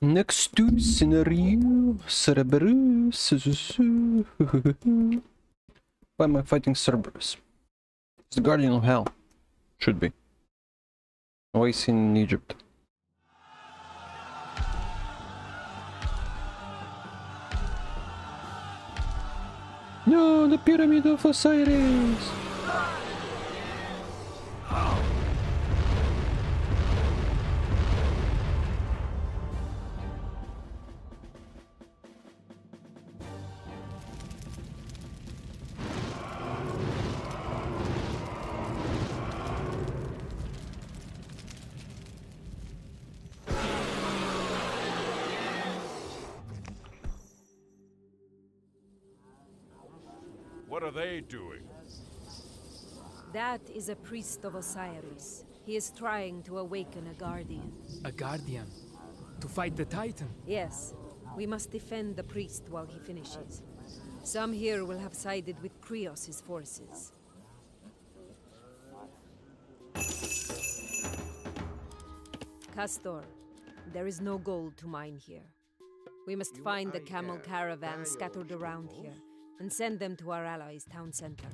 Next to scenario, Cerberus. Why am I fighting Cerberus? It's the Guardian of Hell. Should be. Oh, Always in Egypt. No, the Pyramid of Osiris! What are they doing? That is a priest of Osiris. He is trying to awaken a guardian. A guardian? To fight the Titan? Yes, we must defend the priest while he finishes. Some here will have sided with Krios' forces. Kastor, there is no gold to mine here. We must find the camel caravans scattered around here and send them to our allies' town center.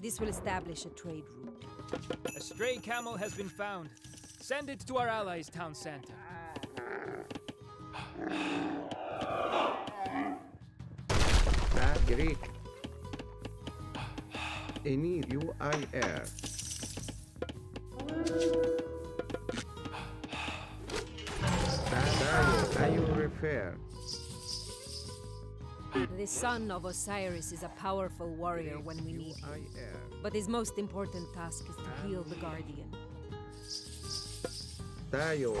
This will establish a trade route. A stray camel has been found. Send it to our allies' town center. Ah, Greek. Any UIR. Dayo, I will refer. The son of Osiris is a powerful warrior when we need him. But his most important task is to heal the Guardian. Dayo.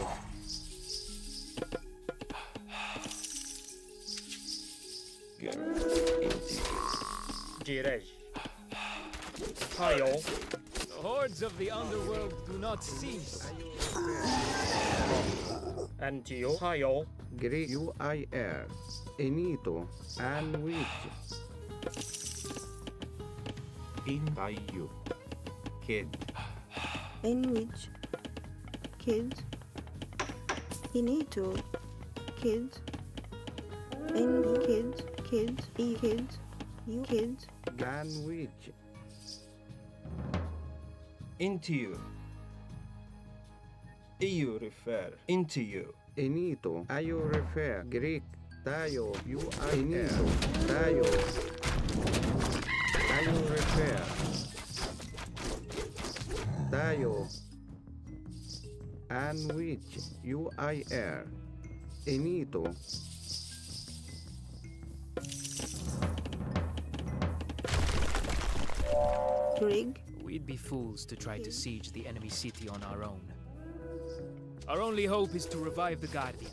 Jirej. Hayo. The hordes of the underworld do not cease. Antio. Hayo. Greek UIR. Enito. And which. In Bayou. Kid. in which kids Inito kids in kids kids e kids you kids And which. Into you. EU refer. Into you. Enito. I will refer. Greek. Dayo. UIR. Enito. Dayo. I will refer. Dayo. And which you UIR. Enito. Grig We'd be fools to try to siege the enemy city on our own. Our only hope is to revive the Guardian.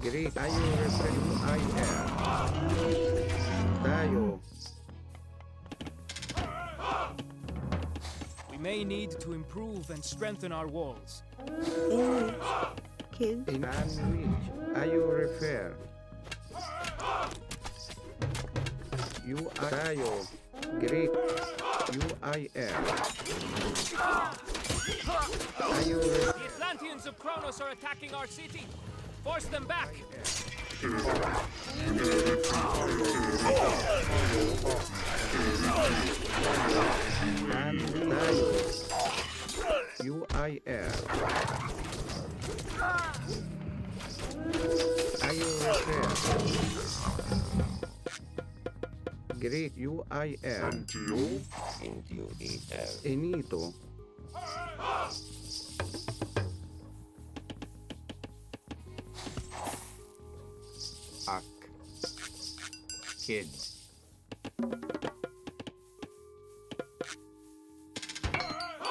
Greek. I will refer UIR. Dayo. We may need to improve and strengthen our walls. in which kids In and which I will refer. UIR. Greek. UIR. I will refer. The Atlanteans of Kronos are attacking our city. Force them back. and Dayo. UIR. I will refer. Greek UIR. Into ER. Enito. Kid. Da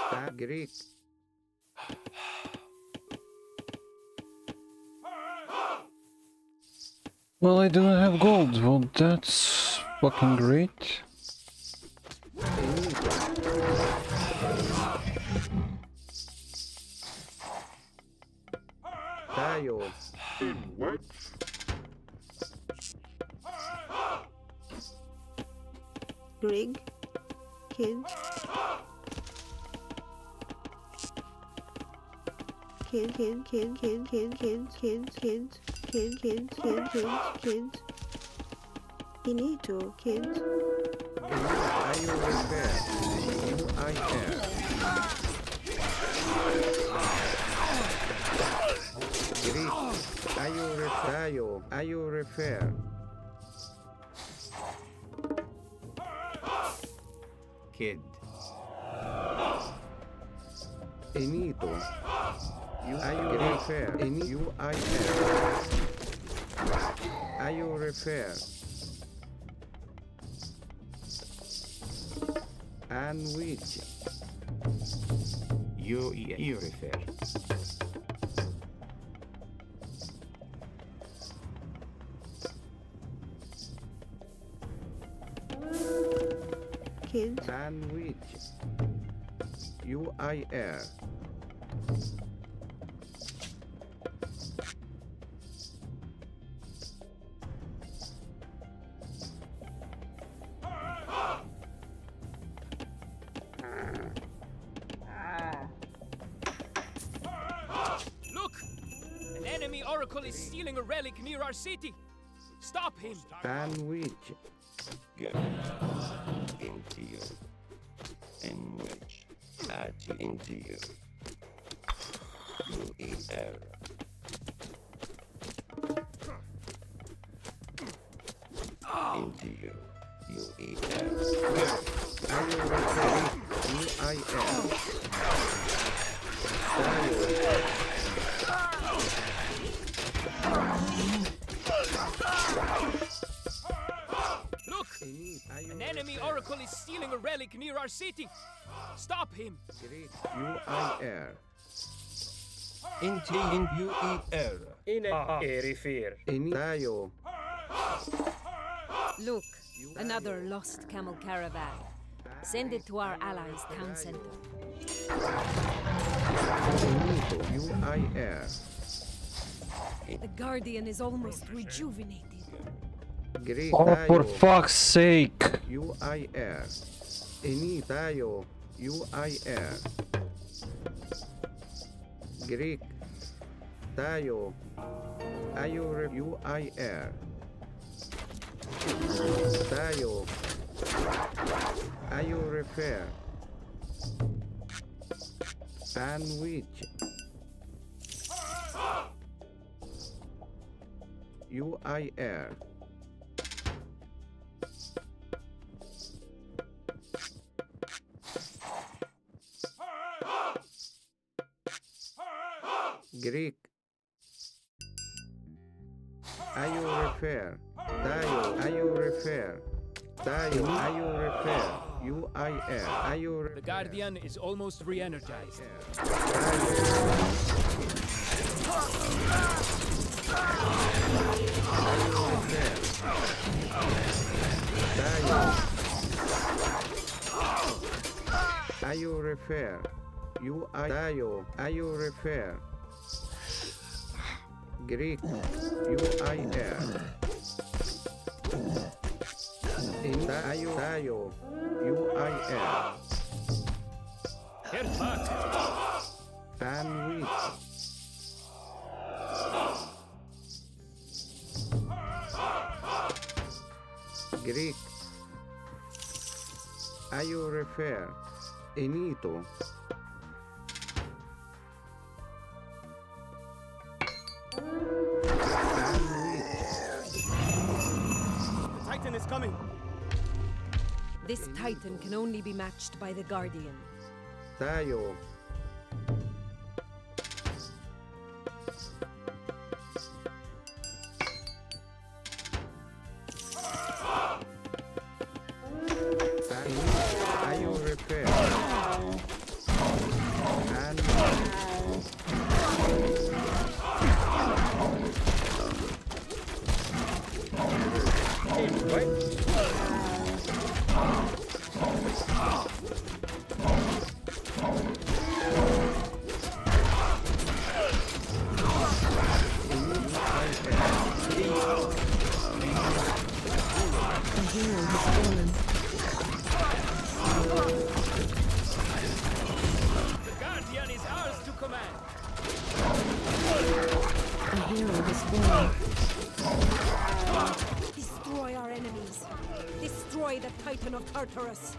ah, Greek. Well, I do not have gold. Well, that's fucking great. Grig kids kid, kid, kid, kid, kid, kids, kids, kids, kid, kids, kid, kids, kids. Finito, kids. Are you repair? You I air. Greek. Are you? Are you repair? Kid. Enito. You are you repair? Eni you I air. Are you repair? And which? You you refer. Kids. Sandwich. You I. Look! An enemy oracle is stealing a relic near our city. Stop him! Sandwich. Go into you. In which add into you. You eat error. Into you. You error. You? You I air. An enemy oracle is stealing a relic near our city. Stop him! Greek. You I air. Into in you eat. In a ah. erifir. Look, another lost camel caravan. Send it to our allies' town center. Enito. You I air. The Guardian is almost rejuvenated. Greek Oh, for fuck's sake! You I air. Eni tayo. Air. Greek. Tayo. Are you re- you I air. Tayo. You repair? Sandwich. You Are you repair? Are you repair? You I air. Are you repair? The Guardian is almost re energized. Are you repair? You are you repair? Greek, you Tayo, Tayo, I air. Get. Greek. Are you refer? Enito. This Titan can only be matched by the Guardian. Tayo. Tayo. Repair? Destroy our enemies. Destroy the Titan of Tartarus.